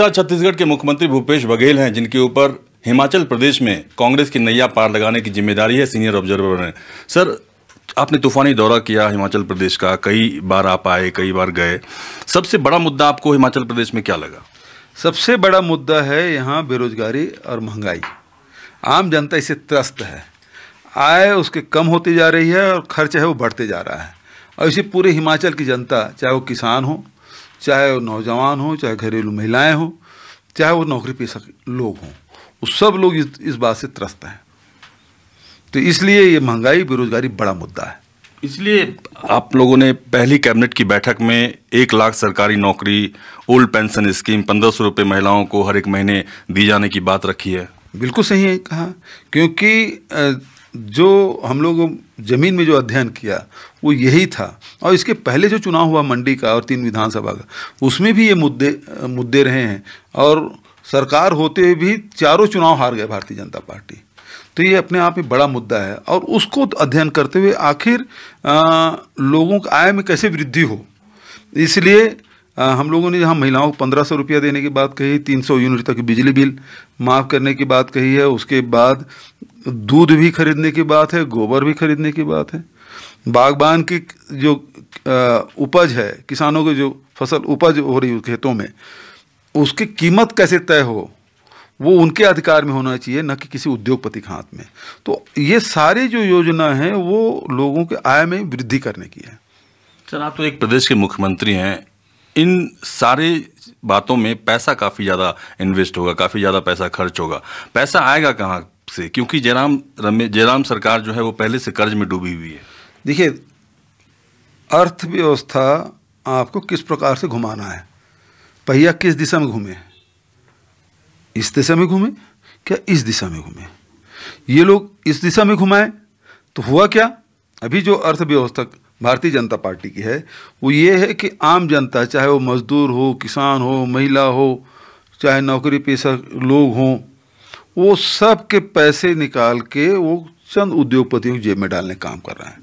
साथ छत्तीसगढ़ के मुख्यमंत्री भूपेश बघेल हैं, जिनके ऊपर हिमाचल प्रदेश में कांग्रेस की नैया पार लगाने की ज़िम्मेदारी है, सीनियर ऑब्जर्वर हैं। सर, आपने तूफानी दौरा किया हिमाचल प्रदेश का, कई बार आप आए, कई बार गए। सबसे बड़ा मुद्दा आपको हिमाचल प्रदेश में क्या लगा? सबसे बड़ा मुद्दा है यहाँ बेरोजगारी और महँगाई। आम जनता इसे त्रस्त है। आय उसके कम होती जा रही है और खर्च है वो बढ़ते जा रहा है। और इसी पूरे हिमाचल की जनता, चाहे वो किसान हो चाहे वो नौजवान हो चाहे घरेलू महिलाएँ हो चाहे वो नौकरी पेशा लोग हों वो सब लोग इस, इस बात से त्रस्त हैं। तो इसलिए ये महँगाई बेरोजगारी बड़ा मुद्दा है। इसलिए आप लोगों ने पहली कैबिनेट की बैठक में एक लाख सरकारी नौकरी ओल्ड पेंशन स्कीम पंद्रह सौ रुपये महिलाओं को हर एक महीने दी जाने की बात रखी है। बिल्कुल सही है कहा क्योंकि जो हम लोग ज़मीन में जो अध्ययन किया, वो यही था। और इसके पहले जो चुनाव हुआ मंडी का और तीन विधानसभा का, उसमें भी ये मुद्दे मुद्दे रहे हैं। और सरकार होते हुए भी चारों चुनाव हार गए भारतीय जनता पार्टी। तो ये अपने आप में बड़ा मुद्दा है। और उसको अध्ययन करते हुए आखिर लोगों की आय में कैसे वृद्धि हो? इसलिए हम लोगों ने जहाँ महिलाओं को पंद्रह सौ रुपया देने की बात कही, तीन सौ यूनिट तक बिजली बिल माफ़ करने की बात कही है, उसके बाद दूध भी खरीदने की बात है, गोबर भी खरीदने की बात है। बागबान की जो उपज है, किसानों की जो फ़सल उपज हो रही है खेतों में, उसकी कीमत कैसे तय हो, वो उनके अधिकार में होना चाहिए, न कि किसी उद्योगपति के हाथ में। तो ये सारी जो योजना है, वो लोगों के आय में वृद्धि करने की है। सर, आप तो एक प्रदेश के मुख्यमंत्री हैं इन सारे बातों में पैसा काफ़ी ज़्यादा इन्वेस्ट होगा, काफ़ी ज़्यादा पैसा खर्च होगा। पैसा आएगा कहाँ से? क्योंकि जयराम रमे, जयराम सरकार जो है वो पहले से कर्ज में डूबी हुई है। देखिए, अर्थव्यवस्था आपको किस प्रकार से घुमाना है? पहिया किस दिशा में घूमे? इस दिशा में घूमे क्या इस दिशा में घूमे? ये लोग इस दिशा में घुमाए तो हुआ क्या? अभी जो अर्थव्यवस्था भारतीय जनता पार्टी की है, वो ये है कि आम जनता, चाहे वो मजदूर हो, किसान हो, महिला हो, चाहे नौकरी पेशा लोग हों, वो सब के पैसे निकाल के वो चंद उद्योगपतियों की जेब में डालने काम कर रहा है।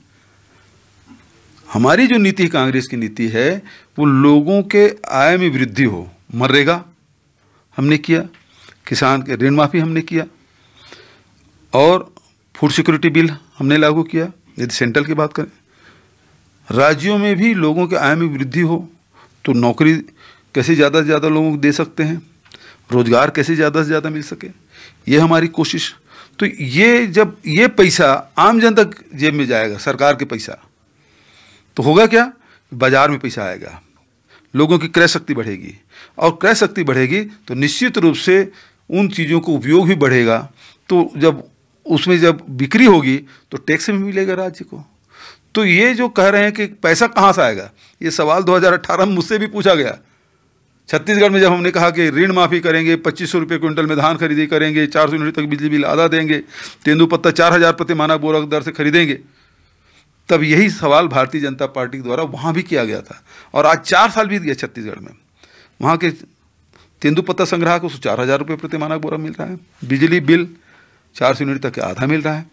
हमारी जो नीति कांग्रेस की नीति है, वो लोगों के आय में वृद्धि हो, मरेगा। हमने किया, किसान के ऋण माफ़ी हमने किया, और फ़ूड सिक्योरिटी बिल हमने लागू किया। यदि सेंट्रल की बात करें राज्यों में भी लोगों के आय में वृद्धि हो तो नौकरी कैसे ज़्यादा से ज़्यादा लोगों को दे सकते हैं? रोज़गार कैसे ज़्यादा से ज़्यादा मिल सके? ये हमारी कोशिश। तो ये जब ये पैसा आम जनता जेब में जाएगा, सरकार के पैसा तो होगा क्या? बाज़ार में पैसा आएगा। लोगों की क्रय शक्ति बढ़ेगी। और क्रय शक्ति बढ़ेगी तो निश्चित रूप से उन चीज़ों का उपयोग भी बढ़ेगा। तो जब उसमें जब बिक्री होगी तो टैक्स भी मिलेगा राज्य को। तो ये जो कह रहे हैं कि पैसा कहाँ से आएगा? ये सवाल 2018 में मुझसे भी पूछा गया। छत्तीसगढ़ में जब हमने कहा कि ऋण माफ़ी करेंगे, पच्चीस सौ रुपये क्विंटल में धान खरीदी करेंगे, चार सौ यूनिट तक बिजली बिल आधा देंगे तेंदुपत्ता चार हज़ार प्रति मानक बोरक दर से खरीदेंगे, तब यही सवाल भारतीय जनता पार्टी द्वारा वहाँ भी किया गया था। और आज चार साल बीत गया छत्तीसगढ़ में। वहाँ के तेंदुपत्ता संग्रह को चार हज़ार रुपये प्रति मानक बोरा मिल रहा है। बिजली बिल चार सौ यूनिट तक आधा मिल रहा है।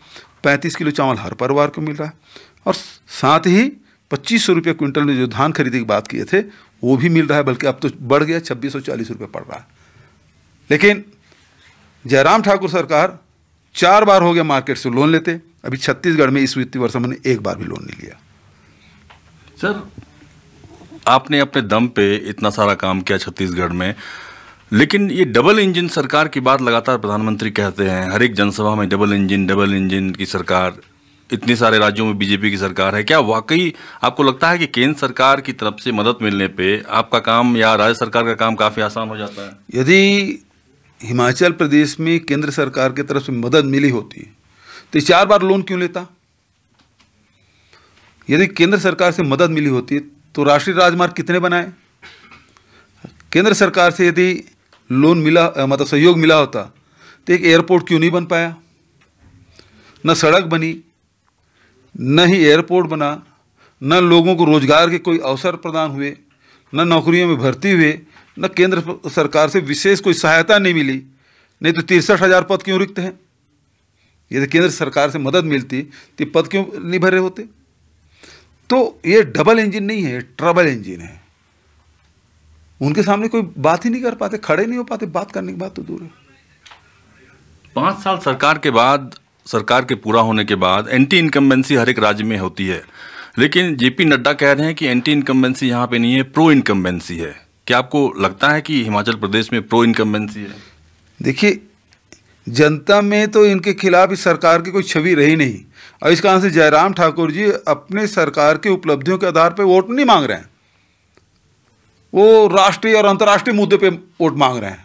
पैंतीस किलो चावल हर परिवार को मिल रहा है। और साथ ही पच्चीस सौ रुपये क्विंटल में जो धान खरीदी की बात किए थे, वो भी मिल रहा है, बल्कि अब तो बढ़ गया, छब्बीस सौ चालीस रुपये पड़ रहा है। लेकिन जयराम ठाकुर सरकार चार बार हो गया मार्केट से लोन लेते, अभी छत्तीसगढ़ में इस वित्तीय वर्ष मैंने एक बार भी लोन नहीं लिया। सर, आपने अपने दम पे इतना सारा काम किया छत्तीसगढ़ में, लेकिन ये डबल इंजन सरकार की बात लगातार प्रधानमंत्री कहते हैं, हर एक जनसभा में डबल इंजन डबल इंजन की सरकार इतने सारे राज्यों में बीजेपी की सरकार है। क्या वाकई आपको लगता है कि केंद्र सरकार की तरफ़ से मदद मिलने पे आपका काम या राज्य सरकार का काम काफ़ी आसान हो जाता है? यदि हिमाचल प्रदेश में केंद्र सरकार की के तरफ़ से मदद मिली होती तो चार बार लोन क्यों लेता? यदि केंद्र सरकार से मदद मिली होती तो राष्ट्रीय राजमार्ग कितने बनाए? केंद्र सरकार से यदि लोन मिला मतलब सहयोग मिला होता तो एक एयरपोर्ट क्यों नहीं बन पाया? न सड़क बनी न ही एयरपोर्ट बना, न लोगों को रोज़गार के कोई अवसर प्रदान हुए, न नौकरियों में भर्ती हुए, न केंद्र सरकार से विशेष कोई सहायता नहीं मिली, नहीं तो तिरसठ हज़ार पद क्यों रिक्त हैं? यदि केंद्र सरकार से मदद मिलती तो पद क्यों नहीं भरे होते? तो ये डबल इंजन नहीं है ट्रबल इंजन है। उनके सामने कोई बात ही नहीं कर पाते, खड़े नहीं हो पाते, बात करने की बात तो दूर है। पाँच साल सरकार के बाद सरकार के पूरा होने के बाद एंटी इनकम्बेंसी हर एक राज्य में होती है। लेकिन जेपी नड्डा कह रहे हैं कि एंटी इनकम्बेंसी यहाँ पे नहीं है प्रो इनकम्बेंसी है। क्या आपको लगता है कि हिमाचल प्रदेश में प्रो इनकम्बेंसी है? देखिए, जनता में तो इनके खिलाफ इस सरकार की कोई छवि रही नहीं। और इस कारण से जयराम ठाकुर जी अपने सरकार की उपलब्धियों के आधार पर वोट नहीं मांग रहे हैं। वो राष्ट्रीय और अंतर्राष्ट्रीय मुद्दे पे वोट मांग रहे हैं।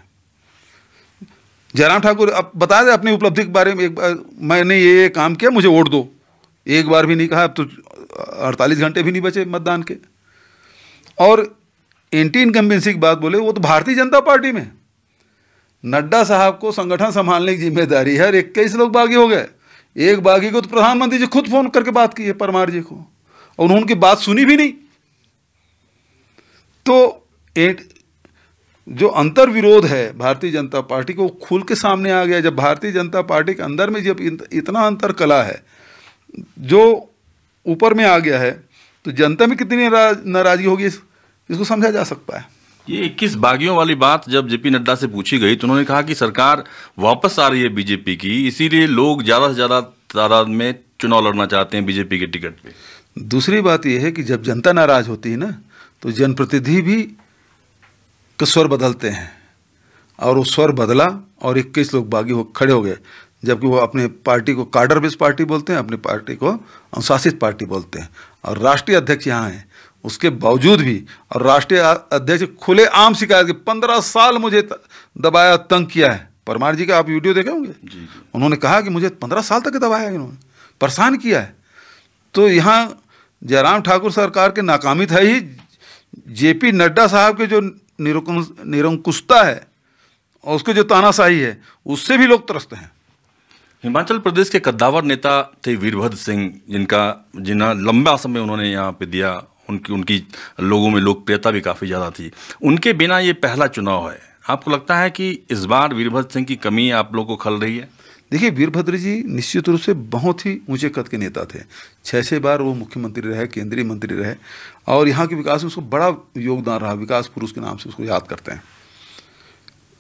जयराम ठाकुर, अब बता दें अपनी उपलब्धि के बारे में एक बार। मैंने ये ये काम किया, मुझे वोट दो। एक बार भी नहीं कहा, अब तो अड़तालीस घंटे भी नहीं बचे मतदान के। और एंटी इनकम्बेंसी की बात बोले, वो तो भारतीय जनता पार्टी में। नड्डा साहब को संगठन संभालने की ज़िम्मेदारी है, और इक्कीस लोग बागी हो गए। एक बागी को तो प्रधानमंत्री जी खुद फ़ोन करके बात की है, परमार जी को। और उन्होंने उनकी बात सुनी भी नहीं। तो जो अंतर विरोध है भारतीय जनता पार्टी को खुल के सामने आ गया। जब भारतीय जनता पार्टी के अंदर में जब इतना अंतर कला है जो ऊपर में आ गया है तो जनता में कितनी नाराज़गी होगी? इस, इसको समझा जा सकता है। ये इक्कीस बागियों वाली बात जब जेपी नड्डा से पूछी गई तो उन्होंने कहा कि सरकार वापस आ रही है बीजेपी की इसीलिए लोग ज़्यादा से ज़्यादा तादाद में चुनाव लड़ना चाहते हैं बीजेपी के टिकट पे। दूसरी बात यह है कि जब जनता नाराज़ होती है ना तो जनप्रतिनिधि भी का स्वर बदलते हैं। और वो स्वर बदला और इक्कीस लोग बागी हो खड़े हो गए। जबकि वो अपने पार्टी को कार्डर बेस्ड पार्टी बोलते हैं अपनी पार्टी को अनुशासित पार्टी बोलते हैं। और राष्ट्रीय अध्यक्ष यहाँ हैं। उसके बावजूद भी और राष्ट्रीय अध्यक्ष खुले आम शिकायत के पंद्रह साल मुझे दबाया तंग किया है। परमार जी का आप वीडियो देखे होंगे? उन्होंने कहा कि मुझे पंद्रह साल तक दबाया इन्होंने। परेशान किया है। तो यहाँ जयराम ठाकुर सरकार के नाकामी था ही। जेपी नड्डा साहब के जो निरंकुशता है और उसके जो तानाशाही है, उससे भी लोग त्रस्त हैं। हिमाचल प्रदेश के कद्दावर नेता थे वीरभद्र सिंह, जिनका, जिन्हें लंबा समय उन्होंने यहाँ पे दिया, उनकी उनकी लोगों में लोकप्रियता भी काफ़ी ज़्यादा थी। उनके बिना ये पहला चुनाव है। आपको लगता है कि इस बार वीरभद्र सिंह की कमी आप लोगों को खल रही है? देखिए वीरभद्र जी निश्चित रूप से बहुत ही ऊँचे कद के नेता थे। छः छः बार वो मुख्यमंत्री रहे केंद्रीय मंत्री रहे और यहाँ के विकास में उसको बड़ा योगदान रहा विकास पुरुष के नाम से उसको याद करते हैं।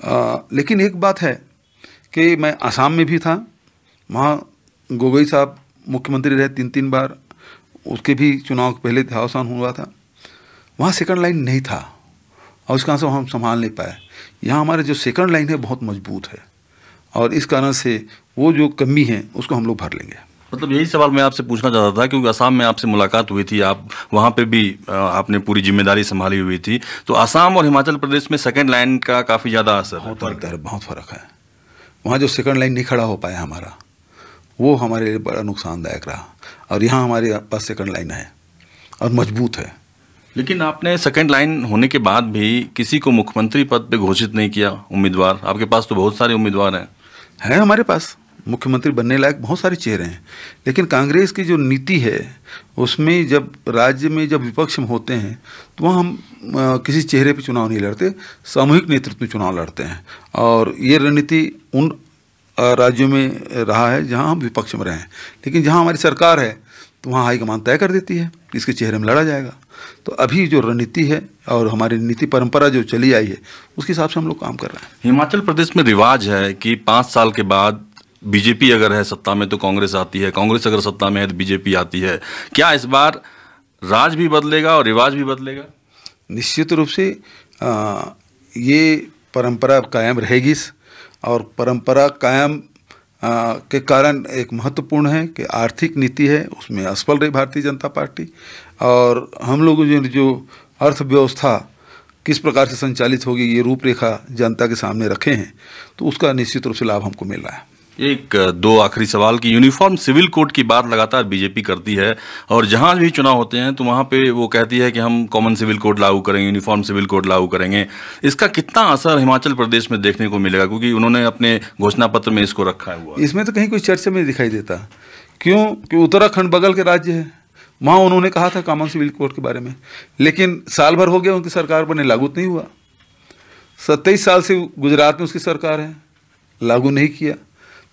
आ, लेकिन एक बात है कि मैं आसाम में भी था वहाँ गोगोई साहब मुख्यमंत्री रहे तीन तीन बार उसके भी चुनाव पहले अवसान हुआ था। वहाँ सेकंड लाइन नहीं था और उस कारण से हम संभाल नहीं पाए। यहाँ हमारे जो सेकंड लाइन है बहुत मज़बूत है। और इस कारण से वो जो कमी है उसको हम लोग भर लेंगे। मतलब यही सवाल मैं आपसे पूछना चाहता था क्योंकि असम में आपसे मुलाकात हुई थी आप वहाँ पे भी आपने पूरी ज़िम्मेदारी संभाली हुई थी। तो असम और हिमाचल प्रदेश में सेकंड लाइन का काफ़ी ज़्यादा असर बहुत फ़र्क है बहुत फ़र्क है। वहाँ जो सेकंड लाइन नहीं खड़ा हो पाया हमारा वो हमारे लिए बड़ा नुकसानदायक रहा। और यहाँ हमारे पास सेकंड लाइन है और मज़बूत है। लेकिन आपने सेकंड लाइन होने के बाद भी किसी को मुख्यमंत्री पद पे घोषित नहीं किया उम्मीदवार? आपके पास तो बहुत सारे उम्मीदवार हैं। है हमारे पास। मुख्यमंत्री बनने लायक बहुत सारे चेहरे हैं। लेकिन कांग्रेस की जो नीति है उसमें जब राज्य में जब विपक्ष में होते हैं तो वहाँ हम आ, किसी चेहरे पे चुनाव नहीं लड़ते सामूहिक नेतृत्व में चुनाव लड़ते हैं। और ये रणनीति उन राज्यों में रहा है जहाँ हम विपक्ष में रहे हैं। लेकिन जहाँ हमारी सरकार है तो वहाँ हाईकमान तय कर देती है इसके चेहरे में लड़ा जाएगा। तो अभी जो रणनीति है और हमारी नीति परंपरा जो चली आई है उसके हिसाब से हम लोग काम कर रहे हैं। हिमाचल प्रदेश में रिवाज है कि पाँच साल के बाद बीजेपी अगर है सत्ता में तो कांग्रेस आती है। कांग्रेस अगर सत्ता में है तो बीजेपी आती है। क्या इस बार राज भी बदलेगा और रिवाज भी बदलेगा? निश्चित रूप से आ, ये परंपरा कायम रहेगी और परंपरा कायम आ, के कारण एक महत्वपूर्ण है कि आर्थिक नीति है उसमें असफल रही भारतीय जनता पार्टी। और हम लोग जो जो अर्थव्यवस्था किस प्रकार से संचालित होगी ये रूपरेखा जनता के सामने रखे हैं तो उसका निश्चित रूप से लाभ हमको मिल रहा है। एक दो आखिरी सवाल कि यूनिफॉर्म सिविल कोड की बात लगातार बीजेपी करती है और जहाँ भी चुनाव होते हैं तो वहाँ पे वो कहती है कि हम कॉमन सिविल कोड लागू करेंगे यूनिफॉर्म सिविल कोड लागू करेंगे। इसका कितना असर हिमाचल प्रदेश में देखने को मिलेगा? क्योंकि उन्होंने अपने घोषणा पत्र में इसको रखा है। हुआ इसमें तो कहीं कोई चर्चा में दिखाई देता। क्यों? कि उत्तराखंड बगल के राज्य है। वहाँ उन्होंने कहा था कॉमन सिविल कोड के बारे में। लेकिन साल भर हो गया, उनकी सरकार बने लागू नहीं हुआ। सत्ताईस साल से गुजरात में उसकी सरकार है, लागू नहीं किया।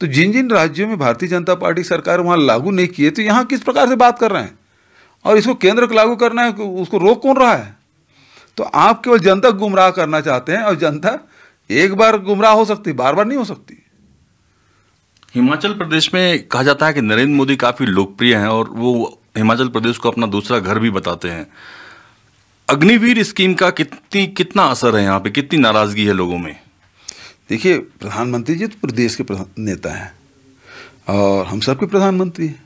तो जिन जिन राज्यों में भारतीय जनता पार्टी सरकार वहाँ लागू नहीं किए तो यहाँ किस प्रकार से बात कर रहे हैं? और इसको केंद्र को लागू करना है, उसको रोक कौन रहा है? तो आप केवल जनता गुमराह करना चाहते हैं, और जनता एक बार गुमराह हो सकती, बार बार नहीं हो सकती। हिमाचल प्रदेश में कहा जाता है कि नरेंद्र मोदी काफ़ी लोकप्रिय हैं, और वो हिमाचल प्रदेश को अपना दूसरा घर भी बताते हैं। अग्निवीर स्कीम का कितनी, कितना असर है यहाँ पे? कितनी नाराज़गी है लोगों में? देखिए, प्रधानमंत्री जी तो प्रदेश के नेता हैं। और हम सबके प्रधानमंत्री हैं।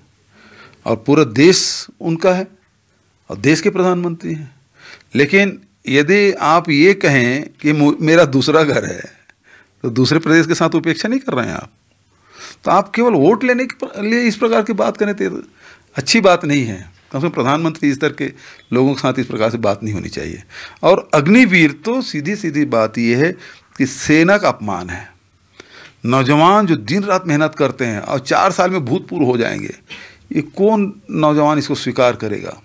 और पूरा देश उनका है, और देश के प्रधानमंत्री हैं। लेकिन यदि आप ये कहें कि मेरा दूसरा घर है तो दूसरे प्रदेश के साथ उपेक्षा नहीं कर रहे हैं आप। तो आप केवल वोट लेने के लिए इस प्रकार की बात करें तो अच्छी बात नहीं है। कम से कम प्रधानमंत्री स्तर के लोगों के साथ इस प्रकार से बात नहीं होनी चाहिए। और अग्निवीर तो सीधी सीधी बात यह है कि सेना का अपमान है। नौजवान जो दिन रात मेहनत करते हैं और चार साल में भूतपूर्व हो जाएँगे, ये कौन नौजवान इसको स्वीकार करेगा?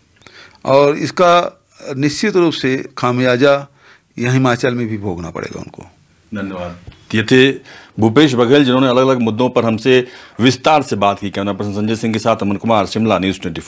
और इसका निश्चित रूप से खामियाजा यह हिमाचल में भी भोगना पड़ेगा उनको। धन्यवाद। ये थे। भूपेश बघेल, जिन्होंने अलग अलग मुद्दों पर हमसे विस्तार से बात की। कैमरा पर्सन संजय सिंह के साथ अमन कुमार, शिमला न्यूज़ ट्वेंटी